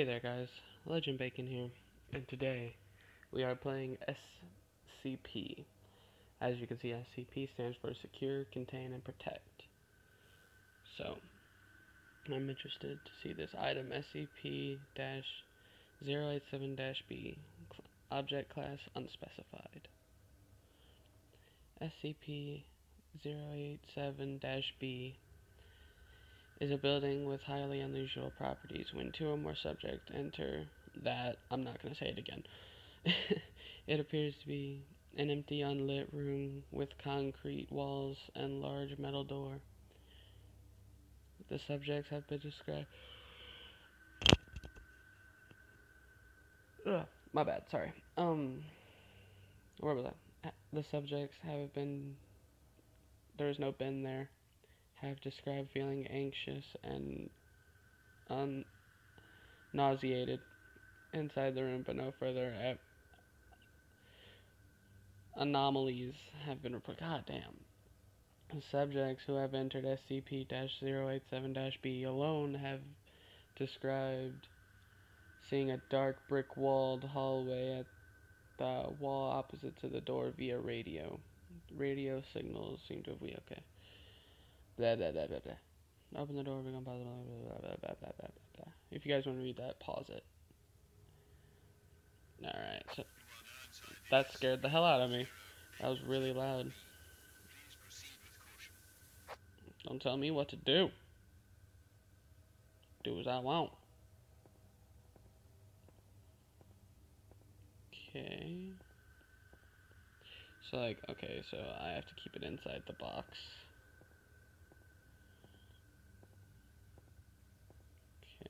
Hey there guys, Legend Bacon here, and today we are playing SCP. As you can see, SCP stands for Secure, Contain, and Protect. So, I'm interested to see this item SCP-087-B, object class unspecified. SCP-087-B is a building with highly unusual properties. When two or more subjects enter that, I'm not going to say it again. it appears to be an empty, unlit room with concrete walls and large metal door. The subjects have been described. Ugh, my bad, sorry. Um, where was I? The subjects have been. There is no bin there have described feeling anxious and nauseated inside the room, but no further anomalies have been reported. God damn. Subjects who have entered SCP-087-B alone have described seeing a dark brick-walled hallway at the wall opposite to the door via radio. Radio signals seem to be okay. Blah, blah, blah, blah, blah. Open the door, we're gonna blah, blah, blah, blah, blah, blah, blah, blah. If you guys want to read that, pause it. Alright, so that scared the hell out of me. That was really loud. Don't tell me what to do. Do as I want. Okay. So, like, okay, so I have to keep it inside the box.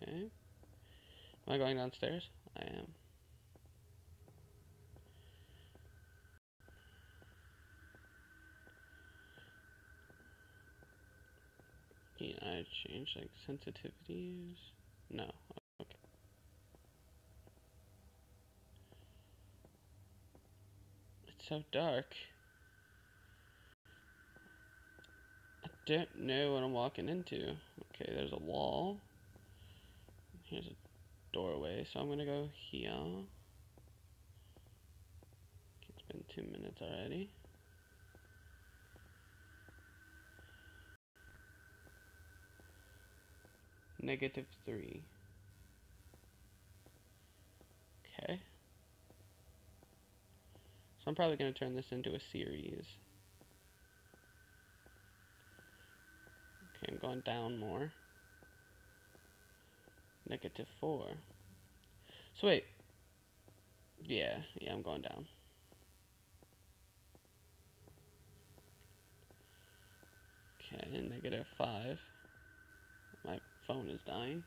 Okay. Am I going downstairs? I am. Can I change like sensitivities? No. Okay. It's so dark. I don't know what I'm walking into. Okay, there's a wall. Here's a doorway, so I'm gonna go here. It's been two minutes already. Negative three. Okay. So I'm probably to turn this into a series. Okay, I'm going down more negative 4. So wait. Yeah, yeah, I'm going down. Okay, negative 5. My phone is dying.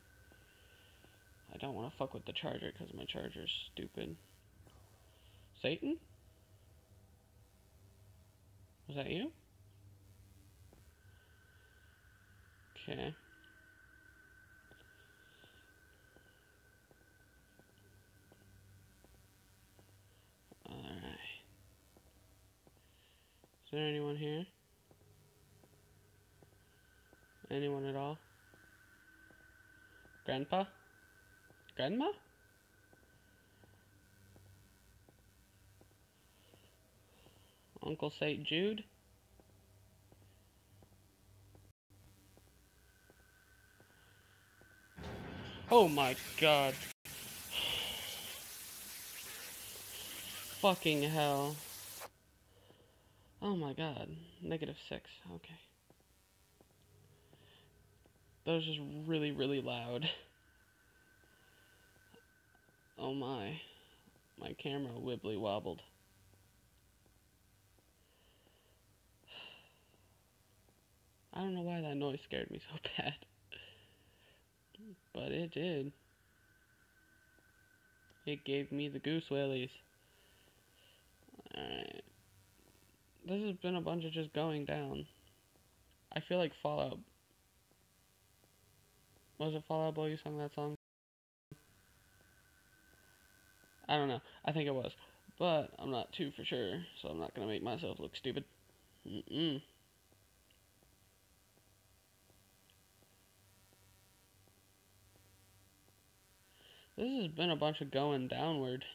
I don't want to fuck with the charger because my charger's stupid. Satan? Was that you? Okay. There anyone here? Anyone at all? Grandpa? Grandma? Uncle St. Jude? Oh my god. Fucking hell. Oh my god. Negative six. Okay. That was just really, really loud. Oh my. My camera wibbly wobbled. I don't know why that noise scared me so bad. But it did. It gave me the goose willies. Alright this has been a bunch of just going down. I feel like Fallout. Was it Fall Out Boy who sung that song? I don't know. I think it was. But I'm not too for sure, so I'm not gonna make myself look stupid. Mm-mm. This has been a bunch of going downward.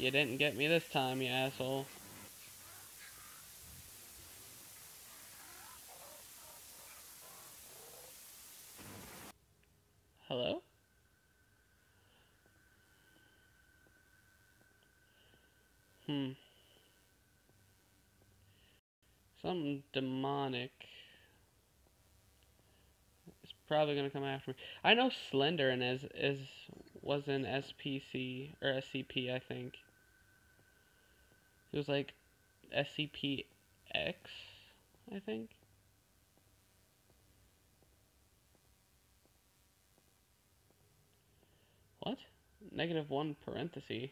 You didn't get me this time, you asshole. Hello? Hmm. Something demonic. It's probably gonna come after me. I know Slender and as is was in SPC or SCP, I think. It was like SCP X, I think. What? Negative one parenthesis.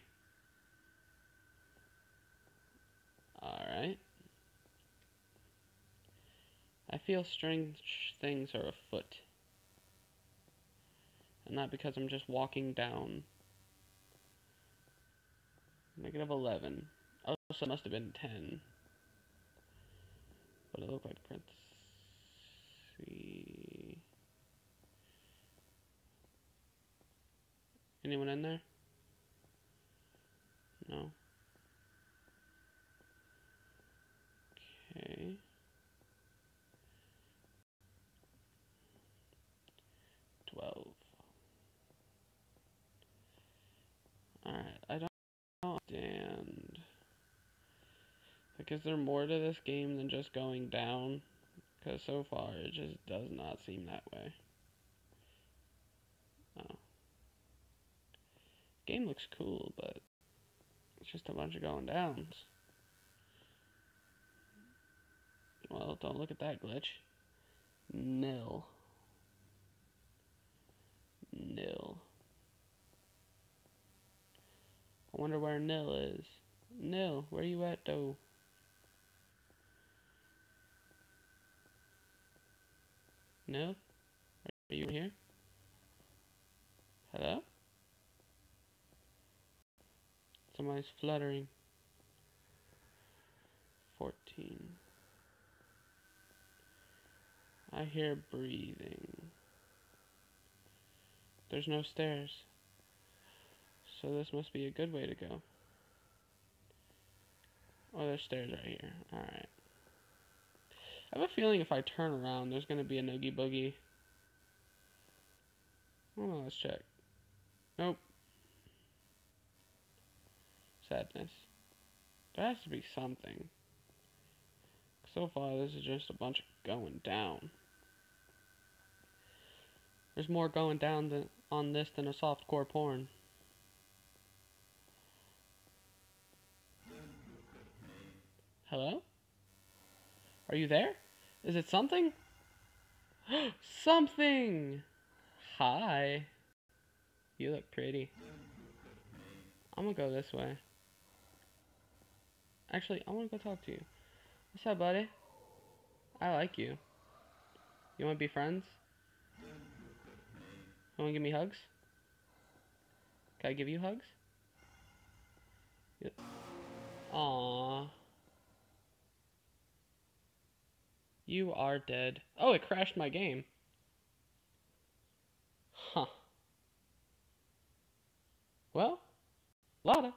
Alright. I feel strange things are afoot. And not because I'm just walking down. Negative 11. Oh, so it must have been 10. But it looked like parentheses. Anyone in there? No. Okay. Twelve. Alright, I don't understand. Like, is there more to this game than just going down? Because so far, it just does not seem that way. Oh. Game looks cool, but it's just a bunch of going downs. Well, don't look at that glitch. Nil. Nil. I wonder where Nil is. Nil, where you at, though? Nil? Are you here? Hello? Somebody's fluttering. 14. I hear breathing. There's no stairs. So this must be a good way to go. Oh, there's stairs right here. Alright. I have a feeling if I turn around, there's going to be a noogie boogie. Hold on, let's check. Nope. Sadness. There has to be something. So far, this is just a bunch of going down. There's more going down than, on this than a softcore porn. Hello? Are you there? Is it something? something! Hi. You look pretty. I'm gonna go this way. Actually, I wanna go talk to you. What's up, buddy? I like you. You wanna be friends? You wanna give me hugs? Can I give you hugs? Yep. Aww. You are dead. Oh, it crashed my game. Huh. Well, Lada.